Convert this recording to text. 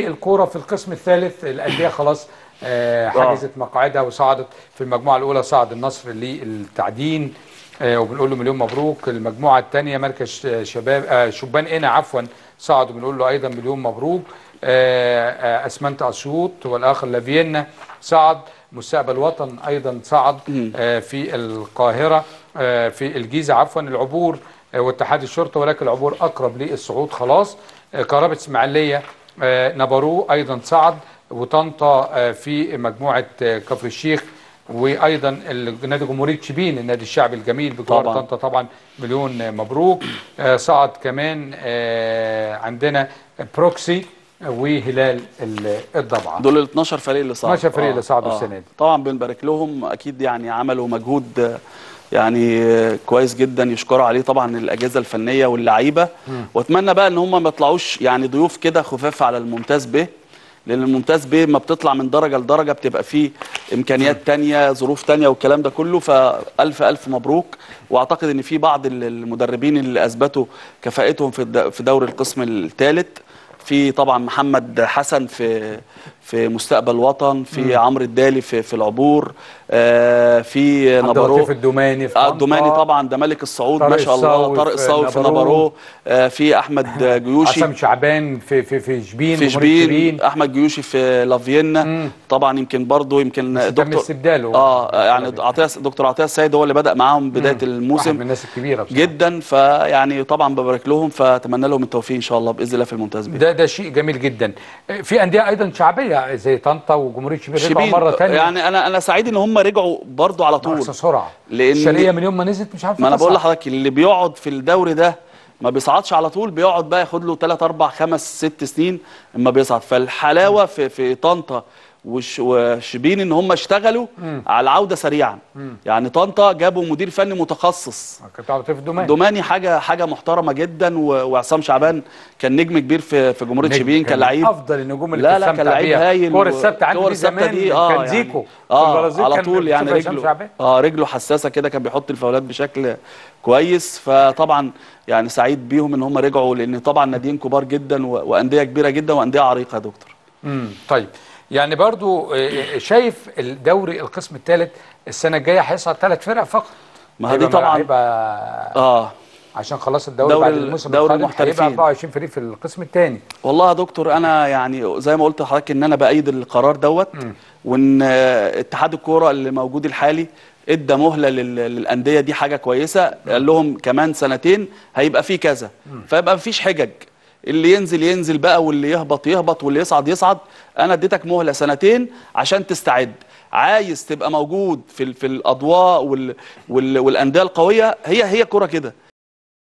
الكورة في القسم الثالث الأندية خلاص آه، حجزت مقاعدها وصعدت في المجموعة الأولى صعد النصر للتعدين آه، وبنقول له مليون مبروك. المجموعة الثانية مركز شباب آه، شبان قنا عفوا صعد وبنقول له أيضا مليون مبروك. آه، آه، أسمنت أسيوط والآخر لافيينا صعد. مستقبل وطن أيضا صعد آه، في القاهرة آه، في الجيزة. عفوا العبور آه، واتحاد الشرطة ولكن العبور أقرب للصعود خلاص. آه، كهرباء إسماعيلية آه، نبارو أيضا صعد وطنطا آه، في مجموعة آه، كفر الشيخ وأيضا نادي جمهورية شبين النادي الشعبي الجميل بجوار. طنطا طبعا مليون مبروك صعد كمان عندنا بروكسي وهلال ال- الضبعة دول ال 12 فريق اللي صعدوا 12 فريق اللي صعدوا السنة دي. طبعا بنبارك لهم أكيد يعني عملوا مجهود يعني كويس جدا يشكروا عليه طبعا الأجهزة الفنية واللعيبة. وأتمنى بقى إن هم ما يطلعوش يعني ضيوف كده خفاف على الممتاز ب لأن الممتاز ب ما بتطلع من درجة لدرجة بتبقى فيه إمكانيات تانية ظروف تانية والكلام ده كله. فألف ألف مبروك. وأعتقد إن في بعض ال- المدربين اللي أثبتوا كفاءتهم في دوري القسم الثالث. في طبعا محمد حسن في في مستقبل وطن في عمرو الدالي في في العبور آه في نبارو اللطيف الدوماني في آه. الدوماني طبعا ده ملك الصعود ما شاء الله طارق في الصاوي في. نبارو آه في أحمد جيوشي. حسام شعبان في في في شبين في شبين أحمد جيوشي في لافيينا طبعا يمكن برضه يمكن تم استبداله. آه يعني عطية دكتور عطية السيد هو اللي بدأ معاهم بداية واحد من الموسم الناس الكبيرة بصراحة. جدا. فيعني طبعا ببارك لهم فأتمنى لهم التوفيق إن شاء الله بإذن الله في الممتاز بيه ده ده شيء جميل جدا. في أندية أيضا شعبية زي طنطا وجمهورية شبين رجعوا مرة ثانية يعني أنا أنا سعيد إن هم رجعوا برضه على طول. بأقصى سرعة. لأن- الشرقيه من يوم ما نزلت مش عارف ما أنا بقول لحضرتك اللي بيقعد في الدوري ده ما بيصعدش على طول بيقعد بقى ياخد له 3 4 5 6 سنين اما بيصعد. فالحلاوة في في طنطا وشبين إن هم اشتغلوا على العوده سريعا. يعني طنطا جابوا مدير فني متخصص. كنت عبد اللطيف الدوماني دوماني حاجة حاجة محترمة جدا وعصام شعبان كان نجم كبير في في جمهورية شبين كان لعيب أفضل النجوم اللي لا لا كان لعيب بيها. هايل كور و- الثابته عنده كور دي آه كان يعني زيكو. في آه على كان طول يعني رجله. آه رجله حساسة كده كان بيحط الفاولات بشكل كويس. فطبعا يعني سعيد بيهم إن هم رجعوا لأن طبعا ناديين كبار جدا وأندية كبيرة جدا وأندية عريقة يا دكتور. امم طيب. يعني برضو آه، شايف الدوري القسم الثالث السنة الجاية هيصعد ثلاث فرق فقط. ما هي دي طبعا هيبقى آه. عشان خلاص الدوري دوري بعد ال- الموسم دوري المحترفين. هيبقى 24 فريق في القسم الثاني والله يا دكتور أنا يعني زي ما قلت لحضرتك إن أنا بأيد القرار دوت وإن آه، اتحاد الكورة اللي موجود الحالي إدى مهلة لل- للأندية دي حاجة كويسة. قال لهم كمان سنتين هيبقى في كذا. فيبقى مفيش حجج. اللي ينزل ينزل بقى واللي يهبط يهبط واللي يصعد يصعد. أنا اديتك مهلة سنتين عشان تستعد. عايز تبقى موجود في في الأضواء وال وال والأندية القوية. هي هي كوره كده.